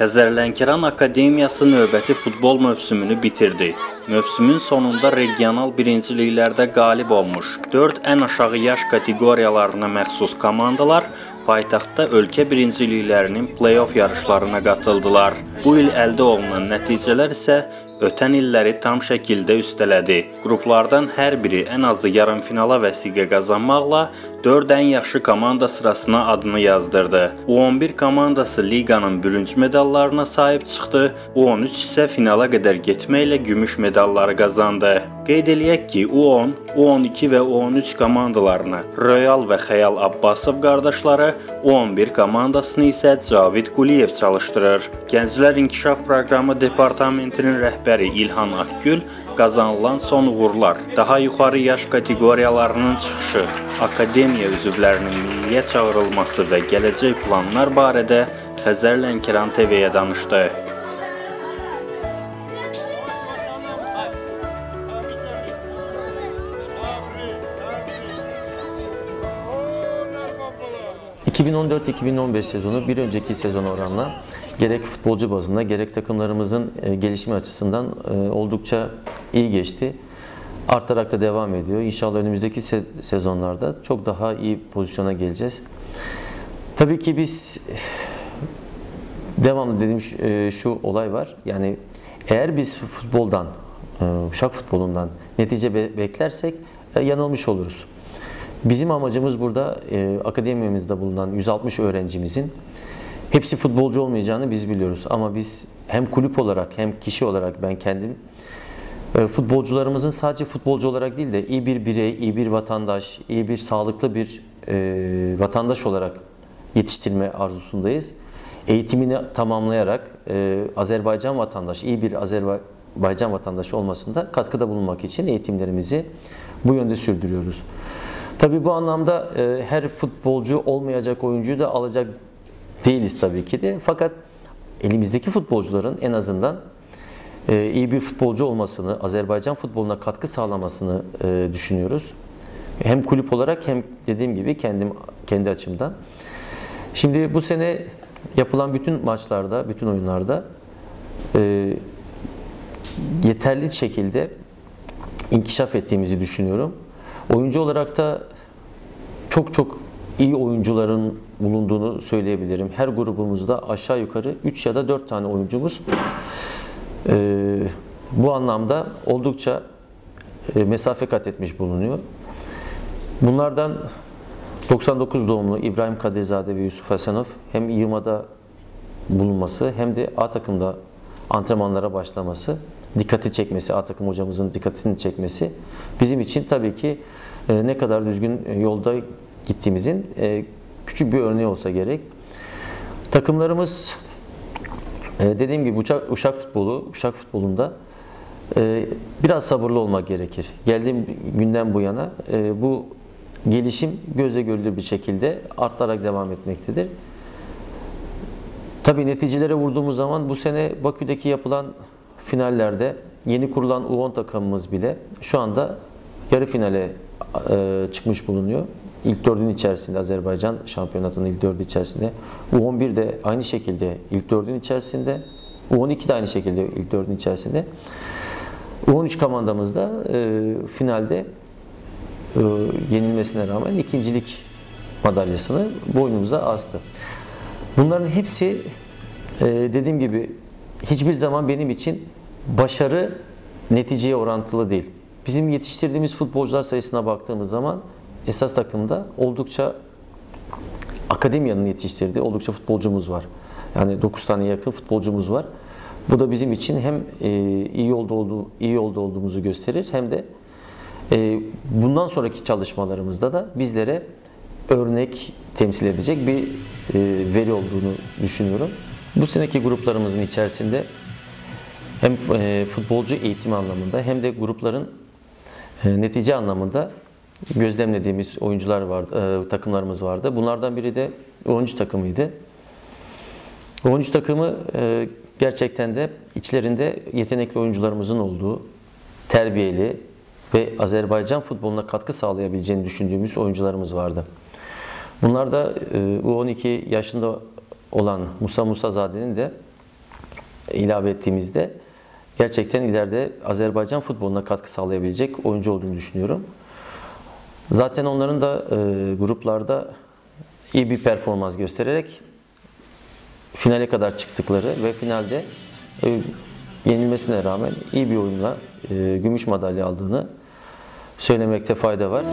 Xəzər Lənkəran Akademiyası növbəti futbol mövsümünü bitirdi. Mövsümün sonunda regional birinciliklərdə qalib olmuş 4 ən aşağı yaş kateqoriyalarına məxsus komandalar paytaxtda ölkə birinciliklərinin play-off yarışlarına qatıldılar. Bu il əldə olunan nəticələr isə ötən illəri tam şəkildə üstələdi. Qruplardan hər biri ən azı yarımfinala vəsiqə qazanmaqla 4 ən yaxşı komanda sırasına adını yazdırdı. U11 komandası liqanın bürünc medallarına sahib çıxdı. U13 isə finala qədər getməklə gümüş medalları qazandı. Qeyd eləyək ki, U10, U12 və U13 komandalarını Royal və Xəyal Abbasov qardaşları, U11 komandasını isə Cavid Quliyev çalışdırır. Gənclər İnkişaf Proqramı Departamentinin rəhbəri İlhan Akgül qazanılan son uğurlar, daha yuxarı yaş kateqoriyalarının çıxışı, akademiya üzvlərinin milliyə çağırılması və gələcək planlar barədə Xəzər Lənkəran TV-yə danışdı. ...2014-2015 sezonu bir önceki sezon oranla gerek futbolcu bazında gerek takımlarımızın e, gelişimi açısından e, oldukça iyi geçti. Artarak da devam ediyor. İnşallah önümüzdeki sezonlarda çok daha iyi pozisyona geleceğiz. Tabii ki biz devamlı dediğim e, şu olay var. Yani eğer biz futboldan, uşak futbolundan netice beklersek yanılmış oluruz. Bizim amacımız burada akademimizde bulunan 160 öğrencimizin Hepsi futbolcu olmayacağını biz biliyoruz ama biz hem kulüp olarak hem kişi olarak ben kendim e, futbolcularımızın sadece futbolcu olarak değil de iyi bir birey, iyi bir vatandaş, iyi bir sağlıklı bir e, vatandaş olarak yetiştirme arzusundayız. Eğitimini tamamlayarak e, Azerbaycan vatandaşı, iyi bir Azerbaycan vatandaşı olmasında katkıda bulunmak için eğitimlerimizi bu yönde sürdürüyoruz. Tabii bu anlamda e, her futbolcu olmayacak oyuncuyu da alacak değiliz tabii ki de. Fakat elimizdeki futbolcuların en azından e, iyi bir futbolcu olmasını, Azerbaycan futboluna katkı sağlamasını e, düşünüyoruz. Hem kulüp olarak hem dediğim gibi kendim kendi açımdan. Şimdi bu sene yapılan bütün maçlarda, bütün oyunlarda e, yeterli şekilde inkişaf ettiğimizi düşünüyorum. Oyuncu olarak da çok çok iyi oyuncuların bulunduğunu söyleyebilirim. Her grubumuzda aşağı yukarı 3 ya da 4 tane oyuncumuz e, bu anlamda oldukça e, mesafe kat etmiş bulunuyor. Bunlardan 99 doğumlu İbrahim Kaderzade ve Yusuf Hasanov hem Yılma'da bulunması hem de A takımda antrenmanlara başlaması, dikkati çekmesi, A takım hocamızın dikkatini çekmesi bizim için tabii ki e, ne kadar düzgün yolda gittiğimizin e, küçük bir örneği olsa gerek. Takımlarımız e, dediğim gibi uçak, uşak futbolu, uşak futbolunda e, biraz sabırlı olmak gerekir. Geldiğim günden bu yana e, bu gelişim gözle görülür bir şekilde artarak devam etmektedir. Tabii neticelere vurduğumuz zaman bu sene Bakü'deki yapılan finallerde yeni kurulan U10 takımımız bile şu anda yarı finale çıkmış bulunuyor ilk dördün içerisinde Azerbaycan şampiyonatının ilk dördü içerisinde. U11 de aynı şekilde ilk dördün içerisinde. U12 de aynı şekilde ilk dördün içerisinde. U13 komandamızda e, finalde e, yenilmesine rağmen ikincilik madalyasını boynumuza astı. Bunların hepsi e, dediğim gibi hiçbir zaman benim için başarı neticeye orantılı değil. Bizim yetiştirdiğimiz futbolcular sayısına baktığımız zaman esas takımda oldukça akademiyanın yetiştirdiği oldukça futbolcumuz var. Yani 9 tane yakın futbolcumuz var. Bu da bizim için hem e, iyi yolda olduğu iyi yolda olduğumuzu gösterir hem de e, bundan sonraki çalışmalarımızda da bizlere örnek temsil edecek bir e, veri olduğunu düşünüyorum. Bu seneki gruplarımızın içerisinde hem futbolcu eğitim anlamında hem de grupların netice anlamında gözlemlediğimiz oyuncular vardı, e, takımlarımız vardı. Bunlardan biri de 13 takımıydı. 13 takımı e, gerçekten de içlerinde yetenekli oyuncularımızın olduğu, terbiyeli ve Azerbaycan futboluna katkı sağlayabileceğini düşündüğümüz oyuncularımız vardı. Bunlar da e, U12 yaşında olan Musa Musazade'nin de ilave ettiğimizde gerçekten ileride Azerbaycan futboluna katkı sağlayabilecek oyuncu olduğunu düşünüyorum. Zaten onların da e, gruplarda iyi bir performans göstererek finale kadar çıktıkları ve finalde e, yenilmesine rağmen iyi bir oyunla e, gümüş madalya aldığını söylemekte fayda var.